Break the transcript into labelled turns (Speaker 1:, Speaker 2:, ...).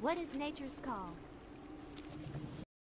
Speaker 1: What is nature's call?